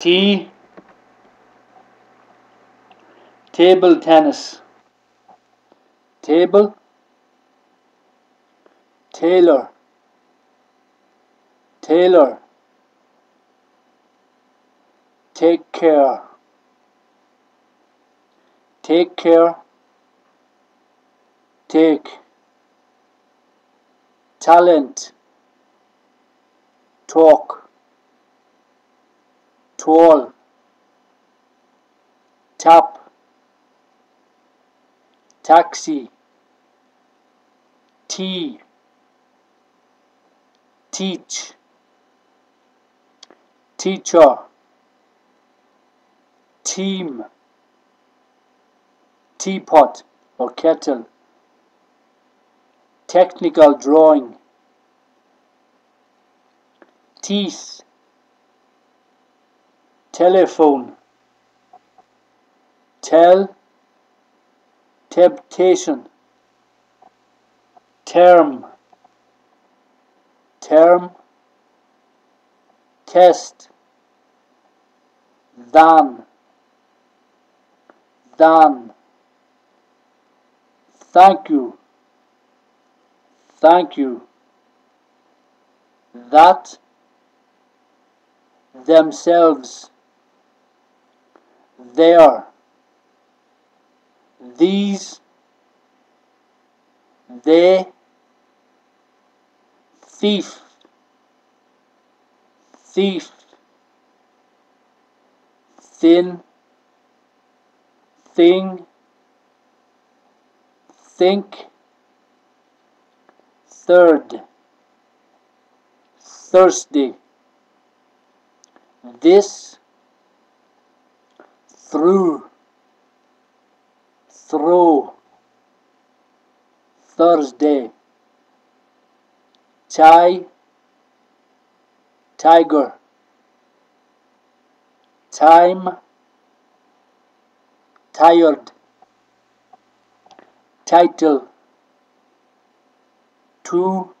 T. Table tennis. Table. Tailor. Tailor. Take care. Take care. Take. Talent. Talk tall tap taxi tea teach teacher team teapot or kettle technical drawing teeth telephone. Tell temptation. Term. Term. Test. Than than thank you. Thank you. That themselves there these they thief thief thin thing think third thirsty. This through through Thursday. Chai tiger. Time tired. Title to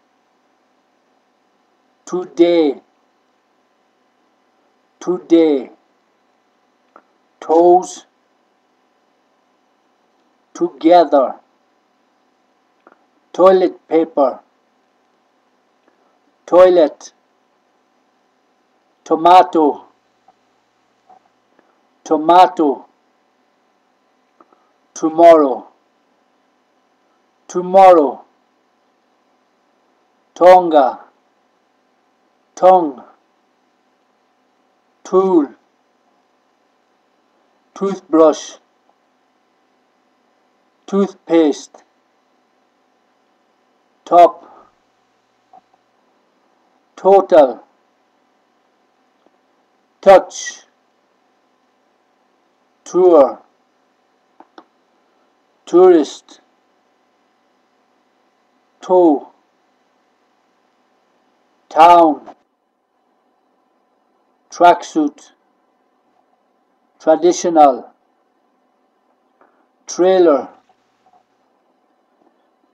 today. Today toes together. Toilet paper. Toilet. Tomato. Tomato. Tomorrow. Tomorrow. Tonga. Tongue. Tool toothbrush toothpaste top total touch tour tourist toe town tracksuit traditional trailer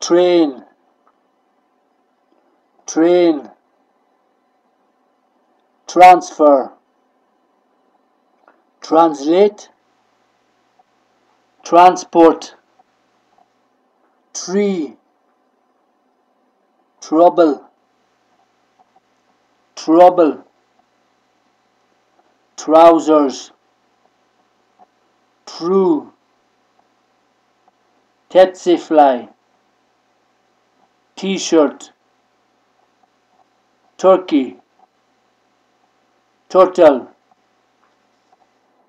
train train transfer translate transport tree trouble trouble trousers true. Tsetse fly. T-shirt. Turkey. Turtle.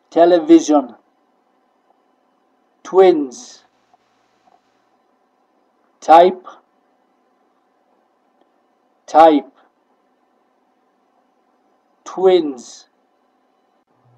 Television. Twins. Type. Type. Twins